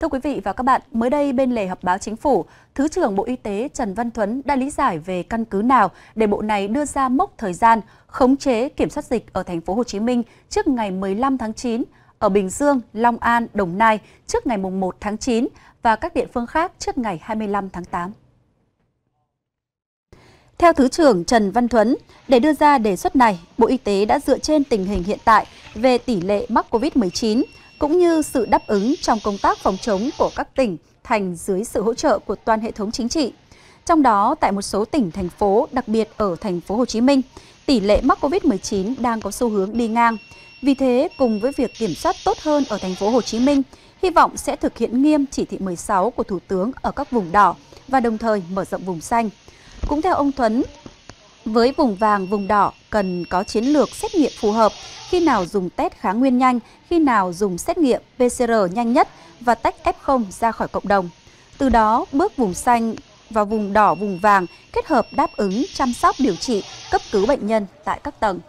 Thưa quý vị và các bạn, mới đây bên lề họp báo chính phủ, Thứ trưởng Bộ Y tế Trần Văn Thuấn đã lý giải về căn cứ nào để bộ này đưa ra mốc thời gian khống chế kiểm soát dịch ở thành phố Hồ Chí Minh trước ngày 15 tháng 9, ở Bình Dương, Long An, Đồng Nai trước ngày 1 tháng 9 và các địa phương khác trước ngày 25 tháng 8. Theo Thứ trưởng Trần Văn Thuấn, để đưa ra đề xuất này, Bộ Y tế đã dựa trên tình hình hiện tại về tỷ lệ mắc COVID-19, cũng như sự đáp ứng trong công tác phòng chống của các tỉnh, thành dưới sự hỗ trợ của toàn hệ thống chính trị. Trong đó, tại một số tỉnh, thành phố, đặc biệt ở thành phố Hồ Chí Minh, tỷ lệ mắc COVID-19 đang có xu hướng đi ngang. Vì thế, cùng với việc kiểm soát tốt hơn ở thành phố Hồ Chí Minh, hy vọng sẽ thực hiện nghiêm chỉ thị 16 của Thủ tướng ở các vùng đỏ và đồng thời mở rộng vùng xanh. Cũng theo ông Thuấn, với vùng vàng, vùng đỏ cần có chiến lược xét nghiệm phù hợp, khi nào dùng test kháng nguyên nhanh, khi nào dùng xét nghiệm PCR nhanh nhất và tách F0 ra khỏi cộng đồng. Từ đó, bước vùng xanh và vùng đỏ, vùng vàng kết hợp đáp ứng chăm sóc điều trị, cấp cứu bệnh nhân tại các tầng.